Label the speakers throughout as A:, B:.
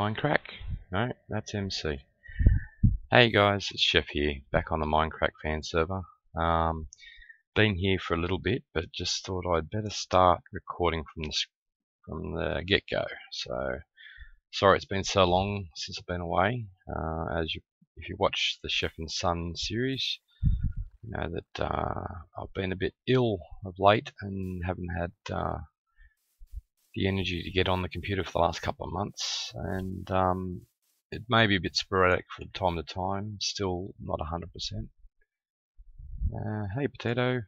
A: Mindcrack. No, that's MC. Hey guys, it's Chef here, back on the Mindcrack fan server. Um, been here for a little bit, but just thought I'd better start recording from the from the get-go. So, sorry it's been so long since I've been away. Uh, as you, if you watch the Chef and Son series, you know that uh, I've been a bit ill of late and haven't had uh, the energy to get on the computer for the last couple of months, and um, it may be a bit sporadic from time to time, still not 100%. Uh, hey, potato.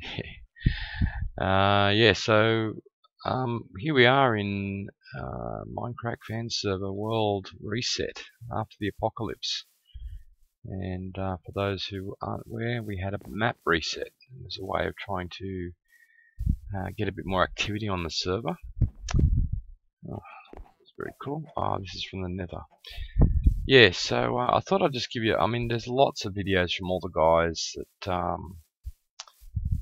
A: uh, yeah, so um, here we are in uh, Mindcrack fan server world reset after the apocalypse. And uh, for those who aren't aware, we had a map reset as a way of trying to uh, get a bit more activity on the server. Oh, that's very cool. Oh, this is from the nether. Yeah, so uh, I thought I'd just give you, I mean, there's lots of videos from all the guys that um,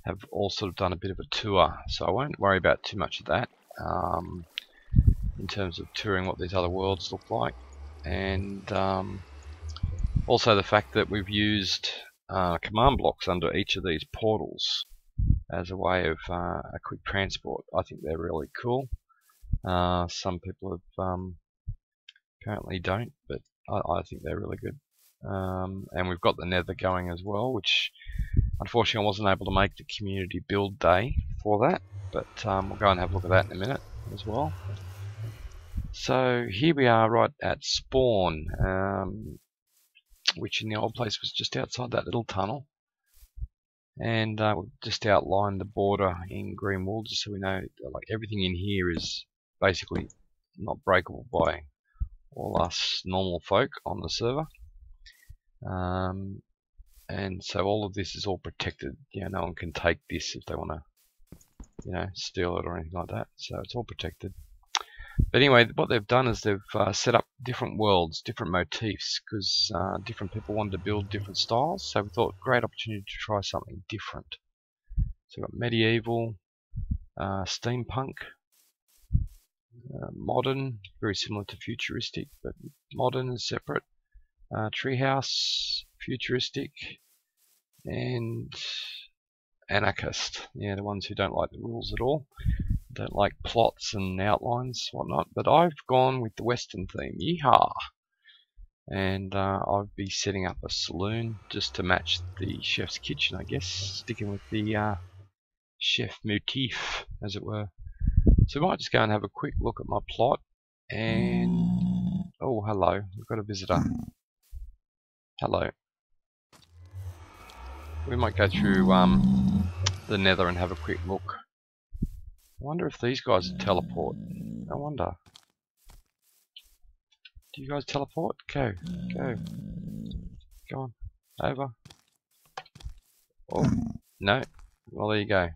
A: have all sort of done a bit of a tour, so I won't worry about too much of that um, in terms of touring what these other worlds look like. And um, also the fact that we've used uh, command blocks under each of these portals as a way of uh, a quick transport. I think they're really cool. Uh, some people have um, apparently don't, but I, I, think they're really good. Um, and we've got the nether going as well, which unfortunately I wasn't able to make the community build day for that, but um, we'll go and have a look at that in a minute as well. So here we are right at spawn, um, which in the old place was just outside that little tunnel and uh, we've just outlined the border in green wool just so we know like everything in here is basically not breakable by all us normal folk on the server. Um, and so all of this is all protected. You know no one can take this if they want to you know steal it or anything like that. So it's all protected but anyway, what they've done is they've uh, set up different worlds, different motifs, because uh, different people wanted to build different styles. So we thought, great opportunity to try something different. So we've got medieval, uh, steampunk, uh, modern, very similar to futuristic, but modern is separate. Uh, treehouse, futuristic, and anarchist. Yeah, the ones who don't like the rules at all don't like plots and outlines, whatnot. But I've gone with the Western theme. Yeehaw! And uh, I'll be setting up a saloon just to match the chef's kitchen, I guess. Sticking with the uh, chef motif, as it were. So I might just go and have a quick look at my plot. And oh, hello, we've got a visitor. Hello. We might go through um, the Nether and have a quick look. I wonder if these guys teleport. I wonder. Do you guys teleport? Go. Go. Go on. Over. Oh. No. Well, there you go.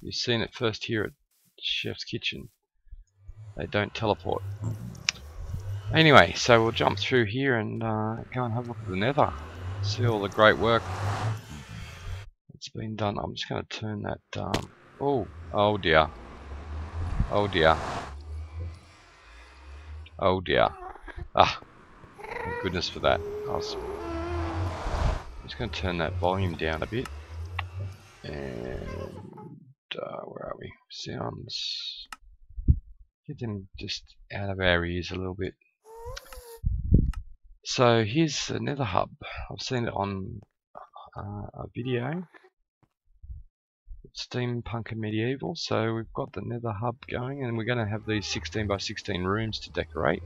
A: You've seen it first here at Chef's Kitchen. They don't teleport. Anyway, so we'll jump through here and uh, go and have a look at the nether. See all the great work that's been done. I'm just going to turn that... Um, oh, oh dear. Oh dear. Oh dear. Ah, thank goodness for that. I was I'm just going to turn that volume down a bit. And uh, where are we? Sounds. Get them just out of our ears a little bit. So here's another hub. I've seen it on uh, a video steampunk and medieval. So we've got the nether hub going and we're going to have these 16 by 16 rooms to decorate.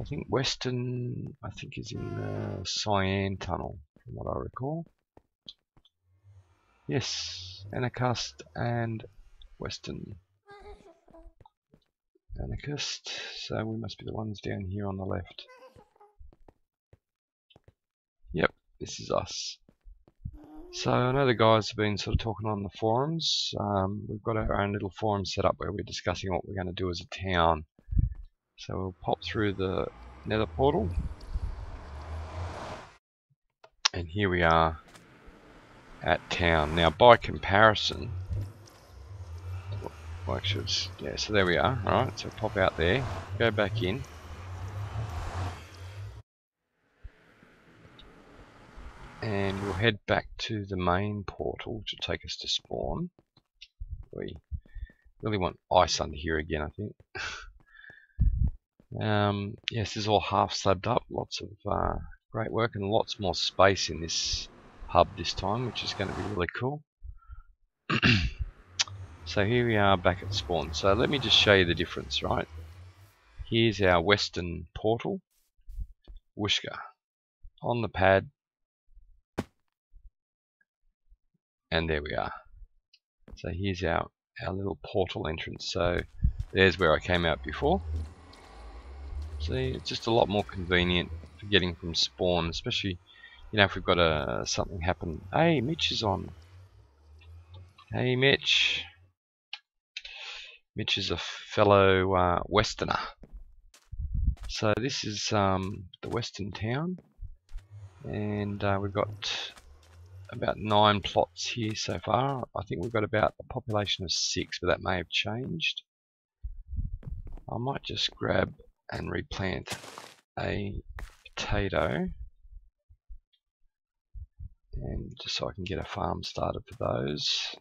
A: I think Western, I think is in the Cyan Tunnel, from what I recall. Yes, Anarchist and Western. Anarchist, so we must be the ones down here on the left. Yep, this is us. So I know the guys have been sort of talking on the forums. Um, we've got our own little forum set up where we're discussing what we're going to do as a town. So we'll pop through the nether portal. And here we are at town. Now by comparison, Well, actually, yeah, so there we are. Alright, so pop out there, go back in. And we'll head back to the main portal, will take us to spawn. We really want ice under here again, I think. um, yes, this is all half slabbed up. Lots of uh, great work and lots more space in this hub this time, which is going to be really cool. So here we are back at spawn. So let me just show you the difference, right? Here's our western portal. Whooshka. On the pad. And there we are. So here's our, our little portal entrance. So there's where I came out before. See, it's just a lot more convenient for getting from spawn, especially, you know, if we've got a something happen. Hey, Mitch is on. Hey, Mitch. Mitch is a fellow uh, Westerner. So this is um, the Western town, and uh, we've got about nine plots here so far. I think we've got about a population of six, but that may have changed. I might just grab and replant a potato and just so I can get a farm started for those.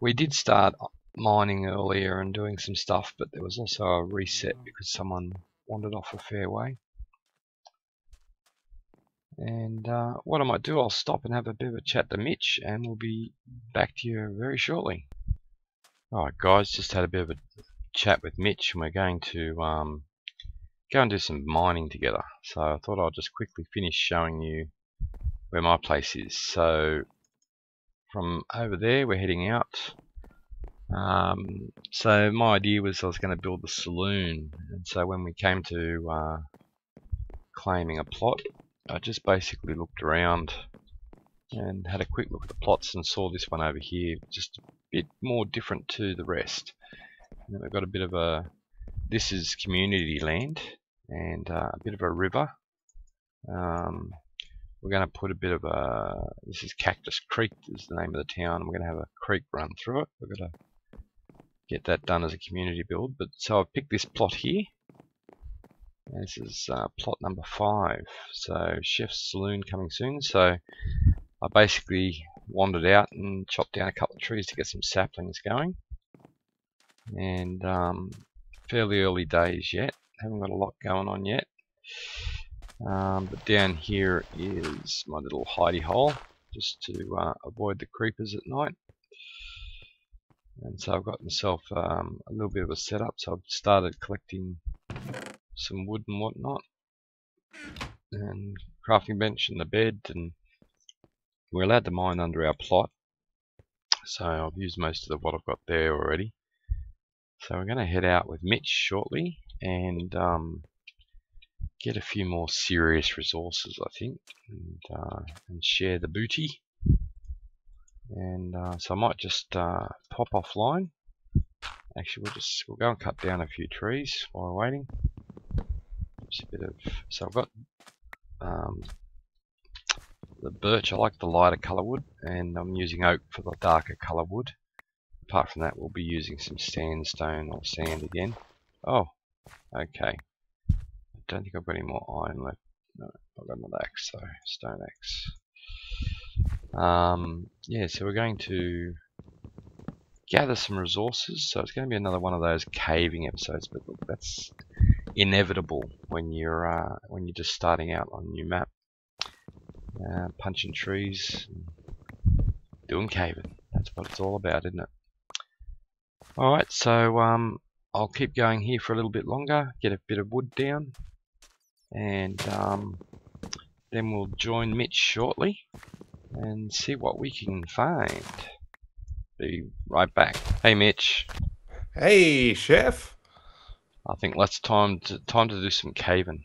A: We did start mining earlier and doing some stuff, but there was also a reset because someone wandered off a fairway. And uh, what I might do, I'll stop and have a bit of a chat to Mitch, and we'll be back to you very shortly. Alright guys, just had a bit of a chat with Mitch, and we're going to um, go and do some mining together. So I thought I'll just quickly finish showing you where my place is. So from over there, we're heading out um, so my idea was I was going to build a saloon, and so when we came to uh, claiming a plot, I just basically looked around and had a quick look at the plots and saw this one over here, just a bit more different to the rest. And then we've got a bit of a, this is community land and uh, a bit of a river. Um, we're going to put a bit of a, this is Cactus Creek is the name of the town. We're going to have a creek run through it. we're going to get that done as a community build. But so I've picked this plot here. This is uh, plot number five. So Chef's Saloon coming soon. So I basically wandered out and chopped down a couple of trees to get some saplings going. And um, fairly early days yet. Haven't got a lot going on yet. Um, but down here is my little hidey hole just to uh, avoid the creepers at night and so I've got myself um, a little bit of a setup so I've started collecting some wood and whatnot and crafting bench and the bed and we're allowed to mine under our plot. So I've used most of the what I've got there already. So we're going to head out with Mitch shortly and um, get a few more serious resources I think and, uh, and share the booty. And uh, so I might just uh, pop offline. Actually we'll just we'll go and cut down a few trees while we're waiting a bit of so I've got um, the birch I like the lighter colour wood and I'm using oak for the darker colour wood. Apart from that we'll be using some sandstone or sand again. Oh okay. I don't think I've got any more iron left. No I've got another axe so stone axe. Um, yeah, so we're going to gather some resources. So it's going to be another one of those caving episodes, but look, that's inevitable when you're uh, when you're just starting out on a new map, uh, punching trees, doing caving. That's what it's all about, isn't it? All right, so um, I'll keep going here for a little bit longer, get a bit of wood down, and um, then we'll join Mitch shortly and see what we can find. Be right back. Hey, Mitch.
B: Hey, chef.
A: I think let's time to time to do some caving.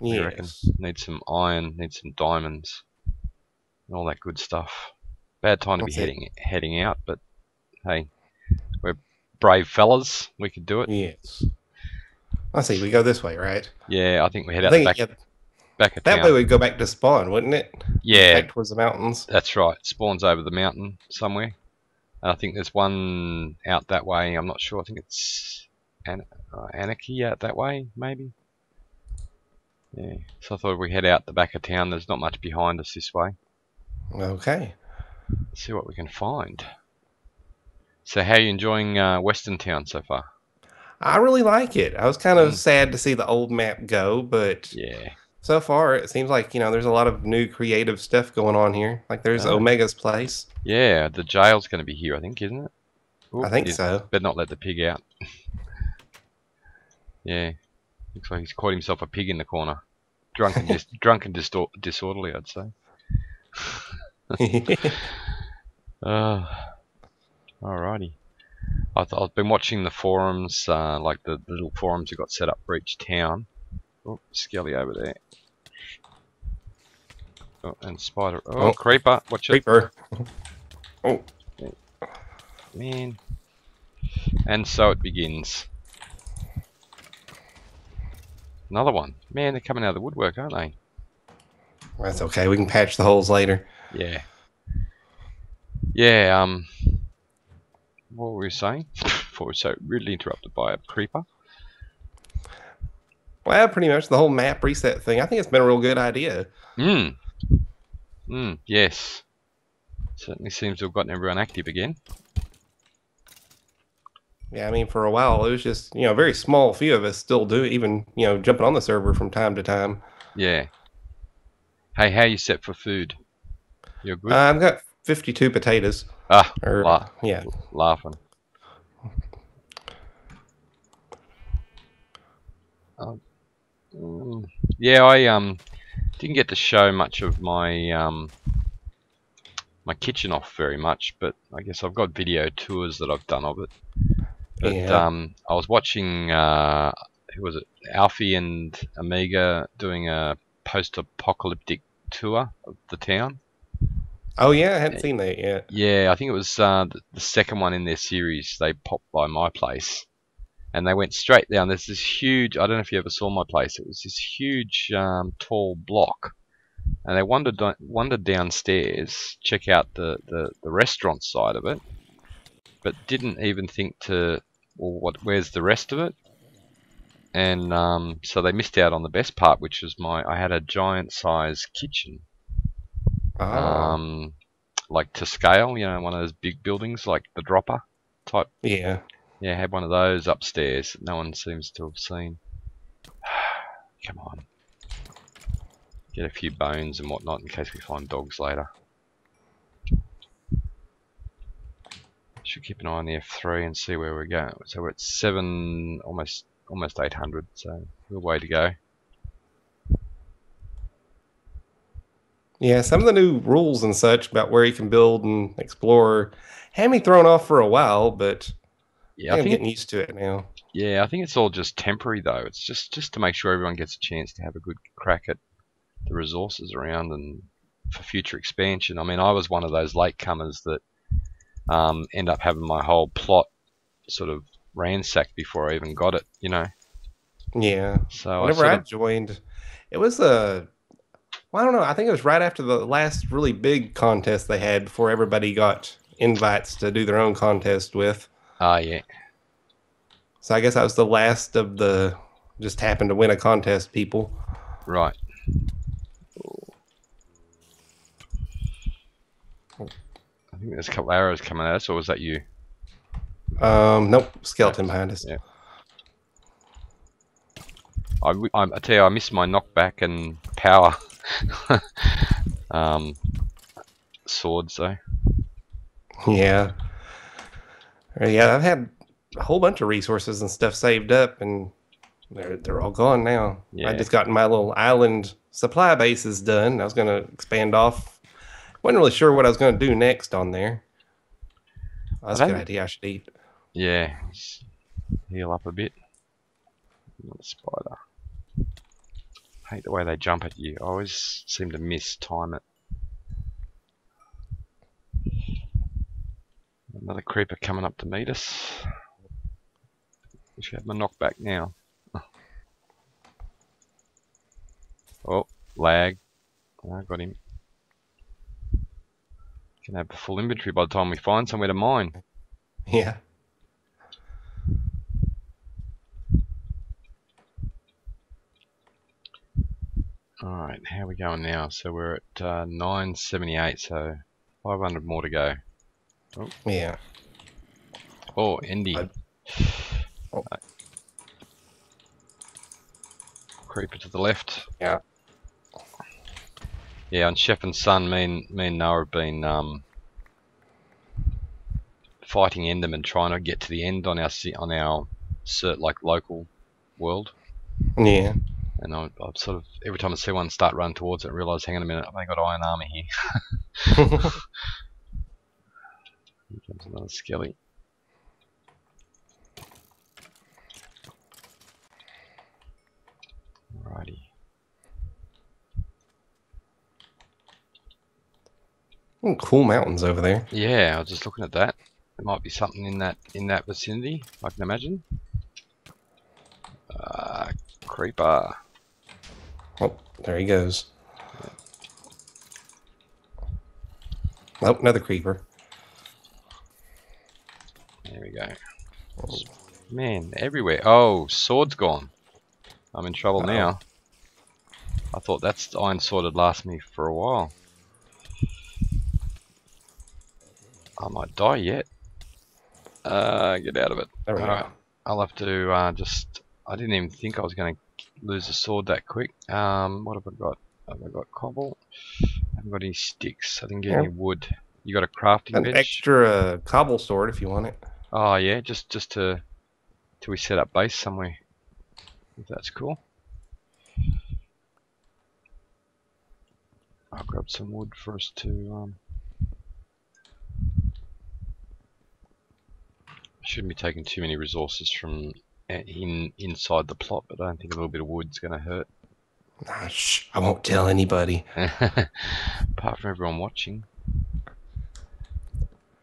B: Yes.
A: You reckon? Need some iron, need some diamonds, and all that good stuff. Bad time to
B: That's
A: be
B: it.
A: heading heading out, but hey, we're brave fellas. We could do it.
B: Yes. I see. We go this way, right?
A: Yeah, I think we head out the
B: think
A: back
B: yeah,
A: back
B: that
A: town.
B: way we'd go back to spawn, wouldn't it?
A: yeah,
B: Back towards the mountains.
A: that's right. Spawns over the mountain somewhere. And I think there's one out that way. I'm not sure. I think it's An uh, Anarchy out that way, maybe. Yeah. So I thought we head out the back of town. There's not much behind us this way.
B: Okay.
A: Let's see what we can find. So, how are you enjoying uh, Western Town so far?
B: I really like it. I was kind of
A: Mm.
B: sad to see the old map go, but
A: Yeah.
B: so far it seems like, you know, there's a lot of new creative stuff going on here. Like there's
A: Oh.
B: Omega's place.
A: Yeah, the jail's going to be here, I think, isn't it? Oop,
B: I think so.
A: Better not let the pig out. yeah. Looks like he's caught himself a pig in the corner. Drunk and, dis- drunk and distor- disorderly, I'd say. Uh, alrighty. I've, I've been watching the forums, uh, like the, the little forums you got set up for each town. Oh, Skelly over there. Oh, and spider. Oh,
B: Oh.
A: creeper. Watch it,
B: Creeper. Oh,
A: man. And so it begins. Another one. Man, they're coming out of the woodwork, aren't they?
B: that's okay. We can patch the holes later.
A: Yeah. Yeah, um what were we saying? Before we were so rudely interrupted by a creeper.
B: Well, pretty much the whole map reset thing. I think it's been a real good idea.
A: Mm. Mm, yes. Certainly seems to have gotten everyone active again.
B: Yeah, I mean, for a while it was just you know a very small few of us still do even you know jumping on the server from time to time.
A: Yeah. Hey, how you set for food? You're good?
B: Uh, I've got 52 potatoes.
A: ah,
B: Or
A: la-
B: yeah,
A: laughing. Um, mm, yeah, I um didn't get to show much of my um my kitchen off very much, but I guess I've got video tours that I've done of it. But
B: Yeah.
A: um, I was watching uh, who was it? Alfie and Amiga doing a post-apocalyptic tour of the town.
B: oh yeah, I hadn't seen that yet.
A: Yeah, I think it was uh, the, the second one in their series. They popped by my place, and they went straight down. There's this huge. I don't know if you ever saw my place. It was this huge, um, tall block, and they wandered wandered downstairs, check out the, the, the restaurant side of it, but didn't even think to, well, what? Where's the rest of it? And um, so they missed out on the best part, which was my. I had a giant size kitchen
B: Oh,
A: um, like to scale, you know, one of those big buildings like the Dropper type.
B: yeah.
A: Yeah, had one of those upstairs that no one seems to have seen. Come on. Get a few bones and whatnot in case we find dogs later. Should keep an eye on the F3 and see where we're going. So we're at seven, almost almost 800. So a little way to go.
B: Yeah, some of the new rules and such about where you can build and explore had me thrown off for a while, but
A: Yeah,
B: I
A: think
B: getting used to it now.
A: Yeah, I think it's all just temporary though. It's just just to make sure everyone gets a chance to have a good crack at the resources around and for future expansion. I mean, I was one of those latecomers that um, end up having my whole plot sort of ransacked before I even got it. You know,
B: Yeah.
A: so
B: Whenever
A: I
B: I
A: sort of,
B: joined, it was a. Well, I don't know. I think it was right after the last really big contest they had before everybody got invites to do their own contest with.
A: ah yeah,
B: So I guess I was the last of the just happened to win a contest people.
A: right. I think there's a couple arrows coming at us, or was that you?
B: Um, nope, skeleton behind us.
A: Yeah. I, I'm- I tell you, I miss my knockback and power um, swords though.
B: Yeah. Yeah, I've had a whole bunch of resources and stuff saved up, and they're they're all gone now.
A: Yeah.
B: I just got my little island supply bases done. I was gonna expand off. Wasn't really sure what I was gonna do next on there. That's a good idea. I should eat.
A: Yeah, heal up a bit. Another spider. hate the way they jump at you. I always seem to miss time it. Another creeper coming up to meet us. Wish I had my knockback now. Oh, lag. I got him. Can have a full inventory by the time we find somewhere to mine.
B: Yeah.
A: Alright, how are we going now? So we're at uh, 978, so 500 more to go.
B: Yeah.
A: Oh, Indy.
B: I- Oh.
A: Uh, Creeper to the left.
B: Yeah.
A: Yeah, on Chef and Son, me and, me and Noah have been um, fighting Enderman, trying to get to the end on our on our cert like local world.
B: Yeah.
A: And I, I sort of every time I see one start running towards it, I realise, hang on a minute, I've only got iron armor here. Here comes another skelly. Alrighty.
B: Ooh, cool mountains over there.
A: Yeah, I was just looking at that. There might be something in that in that vicinity. I can imagine. Uh, creeper.
B: Oh, there he goes. Oh, another creeper.
A: There we go. Man, everywhere. Oh, sword's gone. I'm in trouble
B: Uh-oh.
A: now. I thought that iron sword would last me for a while. I might die yet. Uh, get out of it.
B: There we
A: Alright.
B: go.
A: I'll have to uh, just. I didn't even think I was going to lose the sword that quick. Um, what have I got? Have I got cobble? I haven't got any sticks. I didn't get
B: Yeah.
A: any wood. You got a crafting
B: An
A: bench?
B: extra uh, cobble sword if you want it.
A: Oh yeah, just just to till we set up base somewhere. If that's cool. I'll grab some wood for us to um shouldn't be taking too many resources from uh, in inside the plot, but I don't think a little bit of wood's gonna hurt.
B: Nah, shh, I won't tell anybody.
A: Apart from everyone watching.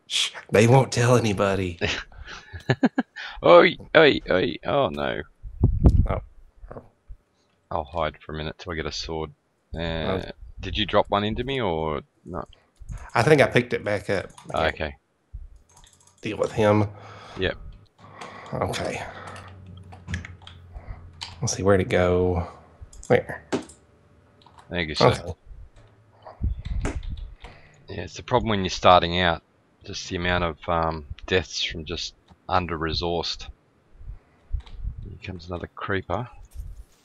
B: Shh, they won't tell anybody.
A: Oi, oi, oi, oh no.
B: Oh.
A: I'll hide for a minute till I get a sword. Uh,
B: Oh.
A: Did you drop one into me or no?
B: I think I picked it back up.
A: Oh, okay.
B: Deal with him.
A: Yep.
B: Okay. Let's see where to go. Where?
A: There you go.
B: Okay.
A: yeah, it's the problem when you're starting out. Just the amount of um, deaths from just under resourced. Here comes another creeper.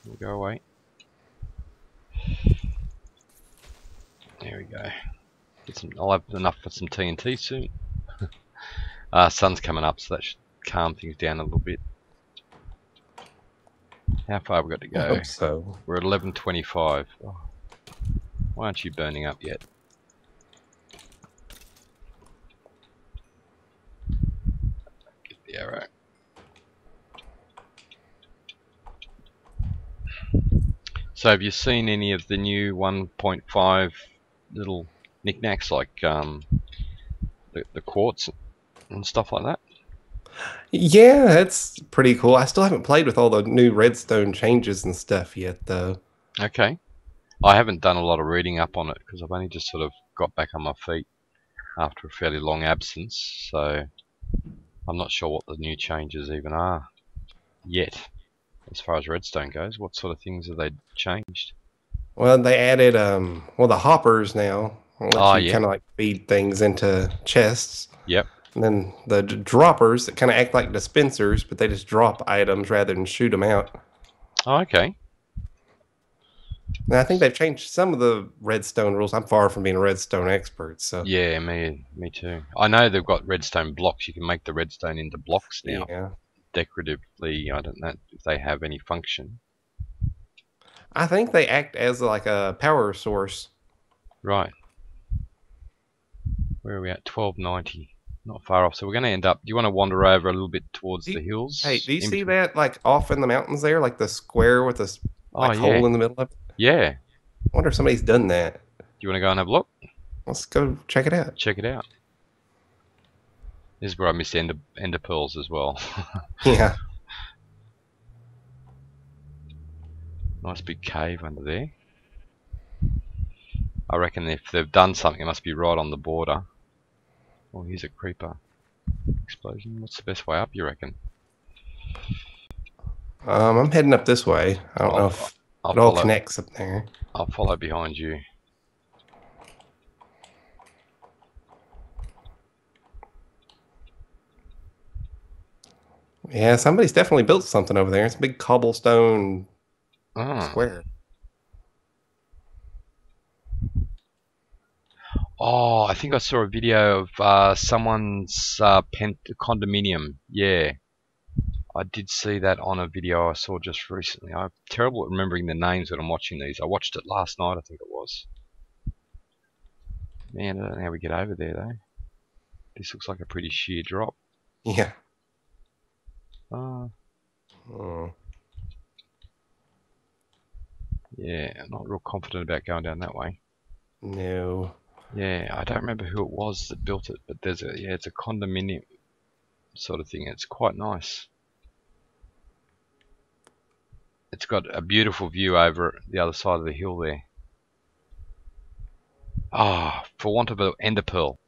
A: We'll go away. There we go. Get some, I'll have enough for some TNT soon. Uh, sun's coming up, so that should calm things down a little bit. How far have we got to
B: I
A: go?
B: hope so.
A: We're at 11.25. Oh. Why aren't you burning up yet? Get the arrow. So have you seen any of the new 1.5 little knickknacks like um, the, the quartz and stuff like that?
B: Yeah, that's pretty cool. I still haven't played with all the new redstone changes and stuff yet, though.
A: Okay. I haven't done a lot of reading up on it because I've only just sort of got back on my feet after a fairly long absence, so I'm not sure what the new changes even are yet. As far as redstone goes, what sort of things have they changed?
B: Well, they added um, well the hoppers now.
A: Oh,
B: you
A: yeah.
B: kind of like feed things into chests.
A: Yep.
B: And then the d- droppers that kind of act like dispensers, but they just drop items rather than shoot them out.
A: Oh, okay.
B: And I think they've changed some of the redstone rules. I'm far from being a redstone expert, so
A: Yeah, me, me too. I know they've got redstone blocks. You can make the redstone into blocks now,
B: yeah.
A: decoratively. I don't know if they have any function.
B: I think they act as like a power source.
A: Right. Where are we at? 1290. Not far off. So we're going to end up. Do you want to wander over a little bit towards
B: Do
A: the hills?
B: Hey, do you
A: In
B: see that like off in the mountains there, like the square with this
A: Oh, yeah.
B: hole in the middle of it?
A: Yeah.
B: I wonder if somebody's done that.
A: Do you want to go and have a look?
B: Let's go check it out.
A: Check it out. This is where I missed ender, ender pearls as well.
B: Yeah.
A: nice big cave under there. I reckon if they've done something, it must be right on the border. Oh, here's a creeper. Explosion. What's the best way up, you reckon?
B: Um, I'm heading up this way. I don't know
A: I'll-
B: if
A: I'll
B: it all
A: follow,
B: connects up there.
A: I'll follow behind you.
B: Yeah, somebody's definitely built something over there. It's a big cobblestone
A: Oh.
B: square.
A: Oh, I think I saw a video of uh, someone's uh, condominium. Yeah, I did see that on a video I saw just recently. I'm terrible at remembering the names when I'm watching these. I watched it last night, I think it was. Man, I don't know how we get over there though. This looks like a pretty sheer drop.
B: Yeah.
A: Oh,
B: Oh.
A: yeah, I'm not real confident about going down that way.
B: No.
A: Yeah, I don't remember who it was that built it, but there's a yeah, it's a condominium sort of thing. It's quite nice. It's got a beautiful view over the other side of the hill there. Ah, for want of an ender pearl,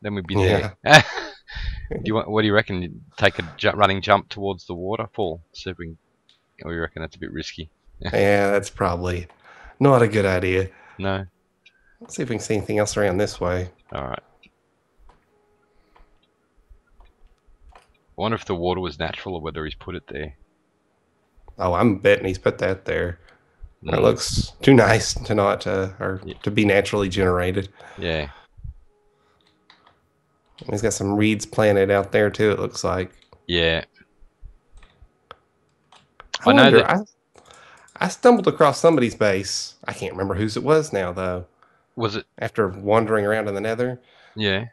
A: then we'd be there. do you want, what do you reckon? You take a ju- running jump towards the waterfall, see if we can, or you reckon that's a bit risky?
B: Yeah, that's probably not a good idea.
A: No.
B: Let's see if we can see anything else around this way.
A: All right. I wonder if the water was natural or whether he's put it there.
B: Oh, I'm betting he's put that there. It
A: Mm,
B: looks too nice to not uh, or
A: Yeah.
B: to be naturally generated.
A: Yeah.
B: He's got some reeds planted out there too. It looks like.
A: Yeah.
B: I,
A: I know
B: wonder.
A: that-
B: I, I stumbled across somebody's base. I can't remember whose it was now though.
A: Was it?
B: After wandering around in the Nether.
A: Yeah.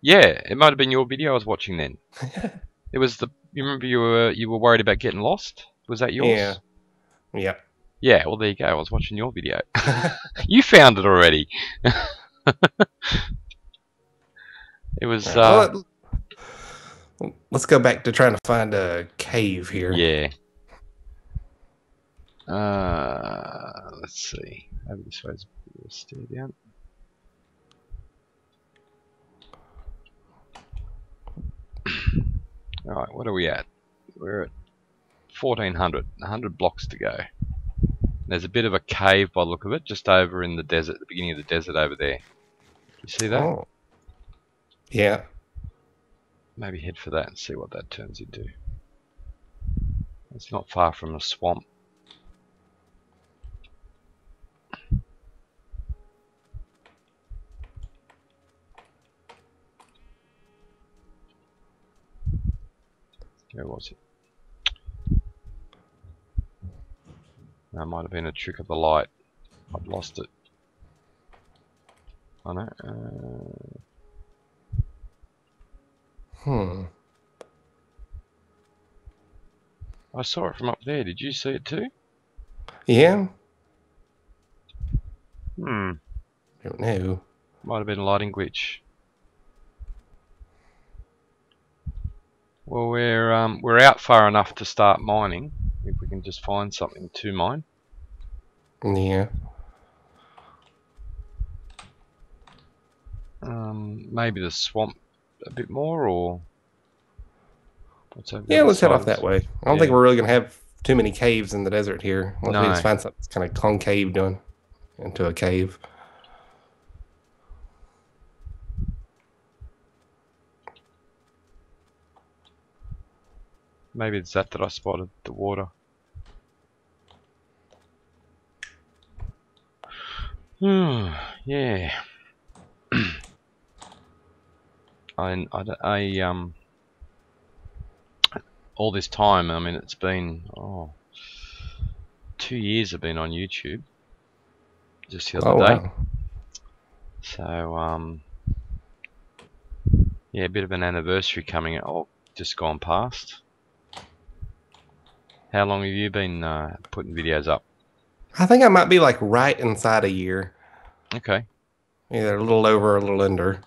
A: Yeah. It might have been your video I was watching then. It was the. You remember you were you were worried about getting lost? Was that yours?
B: Yeah. Yep.
A: Yeah. Well, there you go. I was watching your video. you found it already. it was. Uh,
B: Well, let- let's go back to trying to find a cave here.
A: Yeah. Uh, let's see. Maybe this way's stair down. Alright, what are we at? We're at 1400. 100 blocks to go. There's a bit of a cave by the look of it, just over in the desert, the beginning of the desert over there. You see that?
B: Oh. Yeah.
A: Maybe head for that and see what that turns into. It's not far from a swamp. Where was it? That might have been a trick of the light. I've lost it. I know. Uh,
B: Hmm.
A: I saw it from up there. Did you see it too?
B: Yeah.
A: Hmm.
B: Don't know.
A: Might have been a lighting glitch. Well, we're um, we're out far enough to start mining. If we can just find something to mine.
B: Yeah.
A: Um, maybe the swamp a bit more, or
B: Yeah, let's head off that way. I don't think we're really gonna have too many caves in the desert here. We
A: No.
B: find something that's kind of concave doing into a cave.
A: Maybe it's that that I spotted the water. Hmm. yeah. I, um, all this time, I mean, it's been, oh, two years I've been on YouTube. Just the other
B: Oh
A: day.
B: wow.
A: So, um, yeah, a bit of an anniversary coming. Oh, just gone past. How long have you been uh, putting videos up?
B: I think I might be like right inside a year.
A: Okay.
B: Either a little over or a little under.